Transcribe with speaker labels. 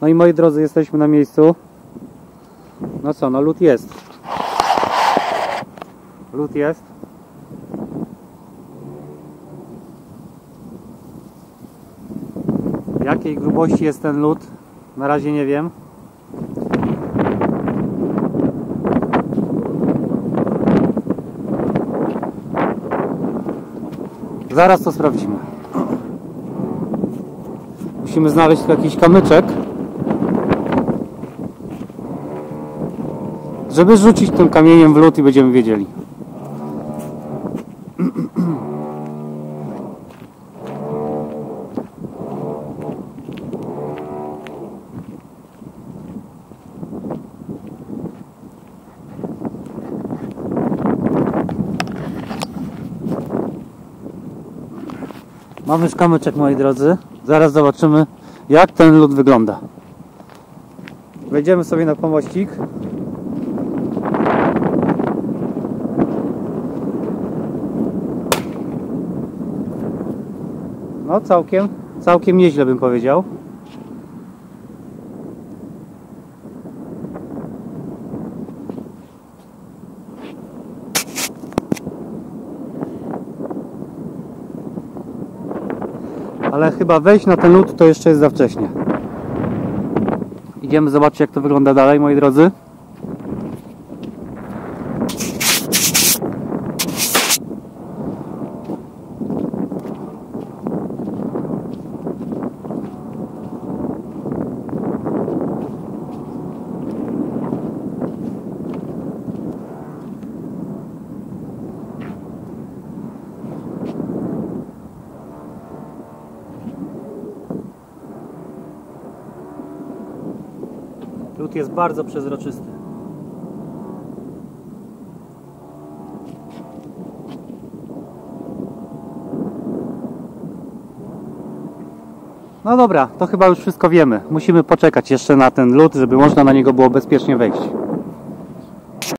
Speaker 1: No i moi drodzy, jesteśmy na miejscu. No co, no lód jest. Lód jest. Jakiej grubości jest ten lód? Na razie nie wiem. Zaraz to sprawdzimy. Musimy znaleźć tu jakiś kamyczek. Żeby rzucić tym kamieniem w lód i będziemy wiedzieli. Mamy już kamyczek moi drodzy. Zaraz zobaczymy jak ten lód wygląda. Wejdziemy sobie na pomościk. No całkiem, całkiem nieźle bym powiedział. Ale chyba wejść na ten lód to jeszcze jest za wcześnie. Idziemy zobaczyć jak to wygląda dalej moi drodzy. Lód jest bardzo przezroczysty. No dobra, to chyba już wszystko wiemy. Musimy poczekać jeszcze na ten lód, żeby można na niego było bezpiecznie wejść.